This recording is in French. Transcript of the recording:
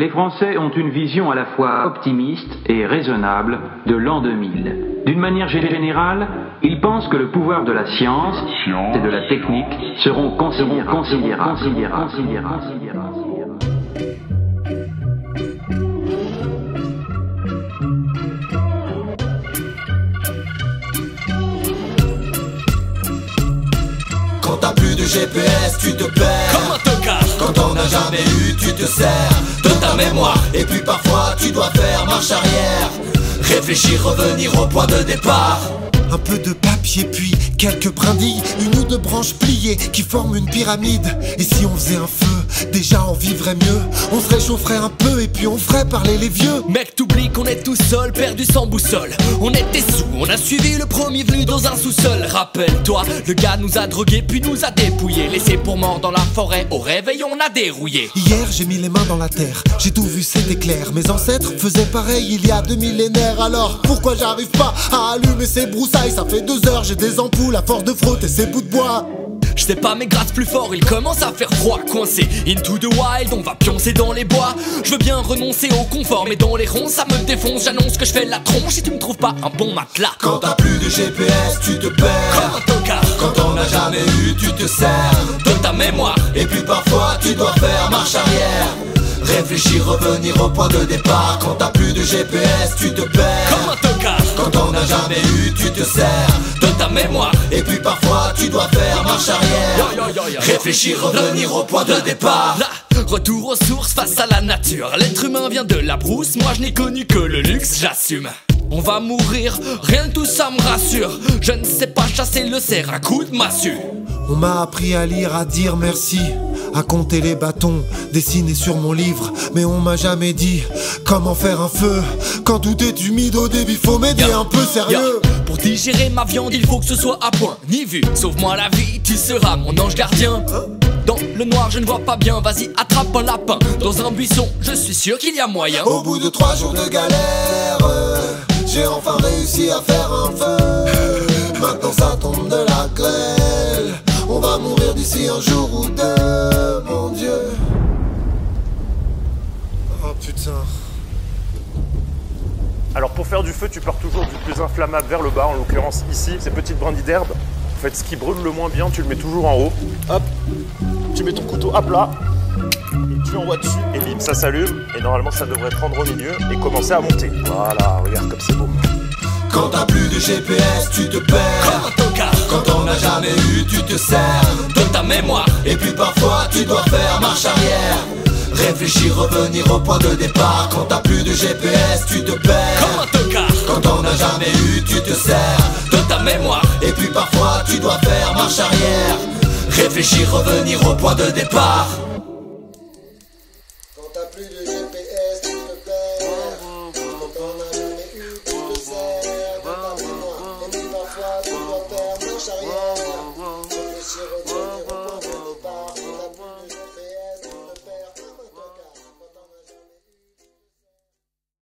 Les Français ont une vision à la fois optimiste et raisonnable de l'an 2000. D'une manière générale, ils pensent que le pouvoir de la science et de la technique seront considérables. Quand t'as plus de GPS, tu te perds. Comme un tocard. Quand on n'a jamais eu, tu te sers. Et puis parfois, tu dois faire marche arrière. Réfléchir, revenir au point de départ. Un peu de papier puis quelques brindilles, une ou deux branches pliées qui forment une pyramide. Et si on faisait un feu, déjà on vivrait mieux. On se réchaufferait un peu et puis on ferait parler les vieux. Mec, t'oublies qu'on est tout seul, perdu sans boussole. On était sous, on a suivi le premier venu dans un sous-sol. Rappelle-toi, le gars nous a drogués puis nous a dépouillés. Laissé pour mort dans la forêt, au réveil on a dérouillé. Hier j'ai mis les mains dans la terre, j'ai tout vu c'était clair. Mes ancêtres faisaient pareil il y a deux millénaires. Alors pourquoi j'arrive pas à allumer ces broussailles? Ça fait deux heures, j'ai des ampoules à force de frotter ces bouts de bois. Je sais pas mais gratte plus fort, il commence à faire froid. Coincé into the wild, on va pioncer dans les bois. Je veux bien renoncer au confort mais dans les ronds ça me défonce. J'annonce que je fais la tronche. Si tu me trouves pas un bon matelas. Quand t'as plus de GPS, tu te perds. Comme un tocard, Quand on n'a jamais eu, tu te sers de ta mémoire. Et puis parfois tu dois faire marche arrière. Réfléchir, revenir au point de départ. Quand t'as plus de GPS, tu te perds. Comme un tocard, Quand on n'a jamais eu, tu te sers mémoire Et puis parfois tu dois faire marche arrière Yo, yo, yo, yo. Réfléchir, revenir au point de départ Là, retour aux sources face à la nature. L'être humain vient de la brousse, moi je n'ai connu que le luxe, j'assume. On va mourir, rien de tout ça me rassure. Je ne sais pas chasser le cerf à coups de massue. On m'a appris à lire, à dire merci, à compter les bâtons dessinés sur mon livre. Mais on m'a jamais dit comment faire un feu. Quand tout est humide au début, faut m'aider un peu sérieux. Digérer ma viande, il faut que ce soit à point, ni vu. Sauve-moi la vie, tu seras mon ange gardien. Dans le noir, je ne vois pas bien, vas-y, attrape un lapin. Dans un buisson, je suis sûr qu'il y a moyen. Au bout de trois jours de galère J'ai enfin réussi à faire un feu Maintenant ça tombe de la grêle On va mourir d'ici un jour ou deux Mon Dieu Oh putain. Alors pour faire du feu, tu pars toujours du plus inflammable vers le bas, en l'occurrence ici, ces petites brindilles d'herbe. En fait, ce qui brûle le moins bien, tu le mets toujours en haut. Hop, tu mets ton couteau à plat, et tu envoies dessus, et bim, ça s'allume. Et normalement, ça devrait prendre au milieu et commencer à monter. Voilà, regarde comme c'est beau. Quand t'as plus de GPS, tu te Comme perds un tocard, Quand on n'a jamais eu, tu te sers de ta mémoire. Et puis parfois, tu dois faire marche arrière Réfléchir, revenir au point de départ. Quand t'as plus de GPS, tu te perds. Comme un tocard, Quand on n'a jamais eu, tu te sers de ta mémoire. Et puis parfois tu dois faire marche arrière. Réfléchir, revenir au point de départ